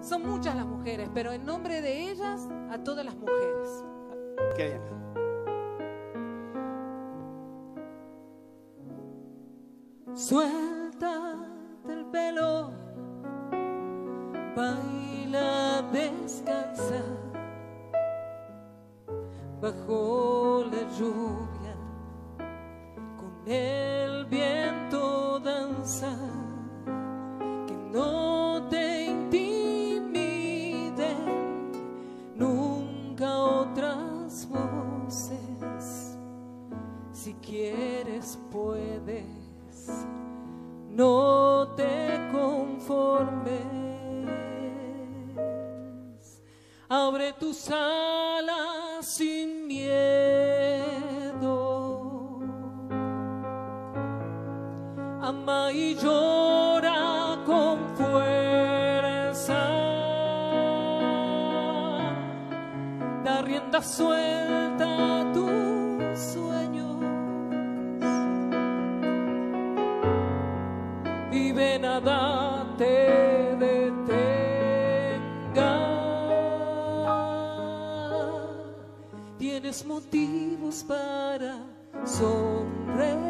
Son muchas las mujeres, pero en nombre de ellas, a todas las mujeres. Qué bien. Suéltate el pelo, baila, descansa, bajo la lluvia, con el quieres puedes no te conformes. Abre tus alas sin miedo. Ama y llora con fuerza. Da rienda suelta vive nada te detenga. Tienes motivos para sonreír.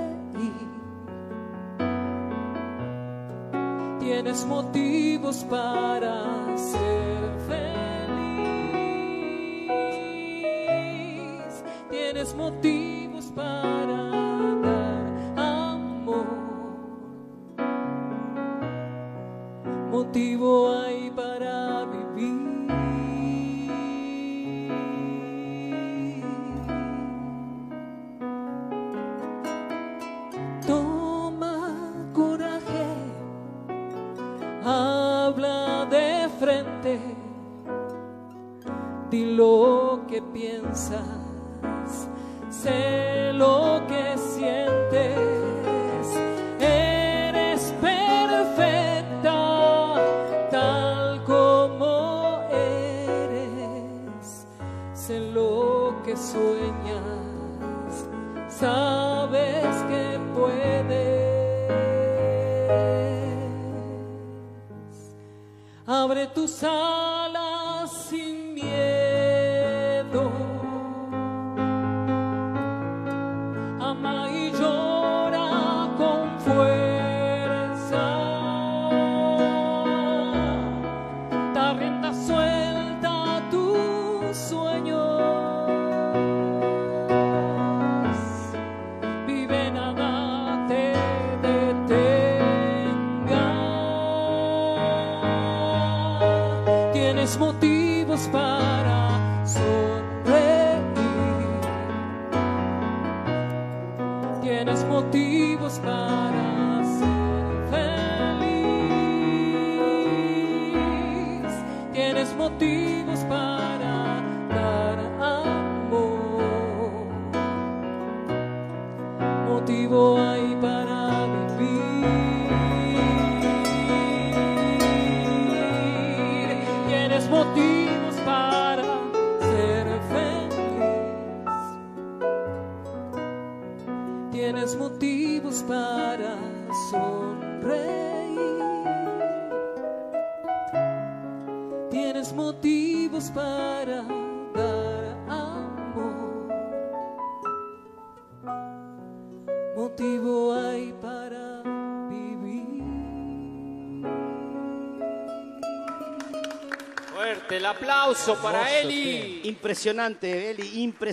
Tienes motivos para ser feliz. Tienes motivos motivo hay para vivir. Toma coraje, habla de frente, di lo que piensas, sé lo que sientes. Sé lo que sueñas, sabes que puedes. Abre tus alas sin miedo. Tienes motivos para sonreír. Tienes motivos para Tienes motivos para sonreír. Tienes motivos para dar amor. Motivo hay para vivir. Fuerte el aplauso para Eli. Impresionante, Eli, impresionante.